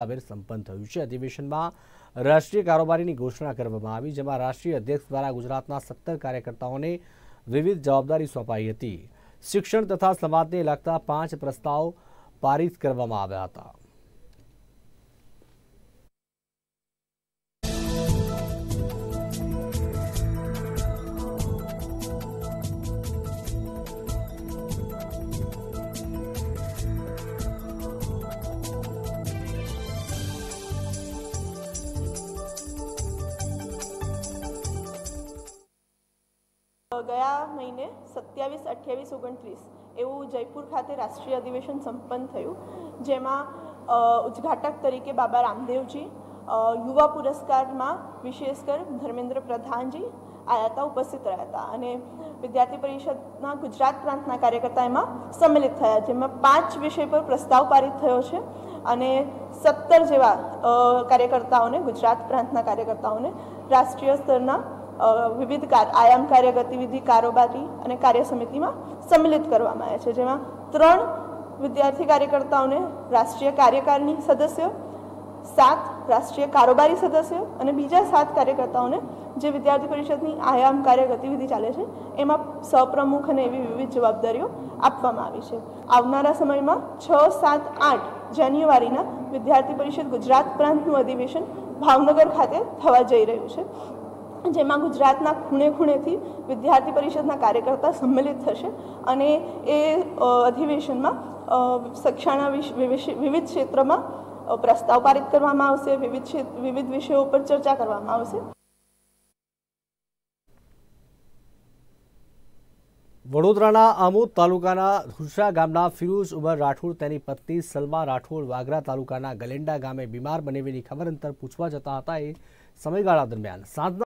આવેર સંપન્ન થયું છે. અધિવેશનમાં રાષ્ટ્રીય કારોબારીની ઘોષણા કરવામાં આવી, જેમાં રાષ્ટ્રીય અધ્યક્ષ દ્વારા ગુજરાતના સત્તર કાર્યકર્તાઓને વિવિધ જવાબદારી સોંપાઈ હતી. શિક્ષણ તથા સમાજને લગતા પાંચ પ્રસ્તાવ પારિત કરવામાં આવ્યા હતા. ગયા મહિને સત્યાવીસ, અઠ્યાવીસ, ઓગણત્રીસ એવું જયપુર ખાતે રાષ્ટ્રીય અધિવેશન સંપન્ન થયું, જેમાં ઉદ્ઘાટક તરીકે બાબા રામદેવજી યુવા પુરસ્કારમાં વિશેષ કર ધર્મેન્દ્ર પ્રધાનજી આવ્યા હતા ઉપસ્થિત રહ્યા હતા અને વિદ્યાર્થી પરિષદના ગુજરાત પ્રાંતના કાર્યકર્તા એમાં સંમેલિત થયા, જેમાં પાંચ વિષય પર પ્રસ્તાવ પારિત થયો છે અને સત્તર જેવા કાર્યકર્તાઓને ગુજરાત પ્રાંતના કાર્યકર્તાઓને રાષ્ટ્રીય સ્તરના વિવિધ આયામ કાર્ય ગતિવિધિ કારોબારી અને કાર્ય સમિતિમાં સંમિલિત કરવામાં આવ્યા છે. જેમાં ત્રણ વિદ્યાર્થી કાર્યકર્તાઓને રાષ્ટ્રીય કાર્યકારિણી સદસ્ય, સાત રાષ્ટ્રીય કારોબારી સદસ્યો અને બીજા સાત કાર્યકર્તાઓને જે વિદ્યાર્થી પરિષદની આયામ કાર્ય ગતિવિધિ ચાલે છે, એમાં સહપ્રમુખ અને એવી વિવિધ જવાબદારીઓ આપવામાં આવી છે. આવનારા સમયમાં છ, સાત, આઠ જાન્યુઆરીના વિદ્યાર્થી પરિષદ ગુજરાત પ્રાંતનું અધિવેશન ભાવનગર ખાતે થવા જઈ રહ્યું છે. જેમાં ગુજરાતના ખૂણે ખૂણેથી વિદ્યાર્થી પરિષદના કાર્યકર્તા સંમેલિત થશે અને એ અધિવેશનમાં વિવિશ- વિવિધ ક્ષેત્રમાં પ્રસ્તાવ પારિત કરવામાં આવશે, વિવિધ વિવિધ વિષયો પર ચર્ચા કરવામાં આવશે. વડોદરાના આમોદ તાલુકાના ધુસરા ગામના ફિરોઝ ઉમર રાઠોડ, તેની પત્ની સલમા રાઠોડ વાગરા તાલુકાના ગલેન્ડા ગામે બીમાર બનેવીની ખબર અંતર પૂછવા જતા હતા એ સમયગાળા દરમિયાન. સાંજના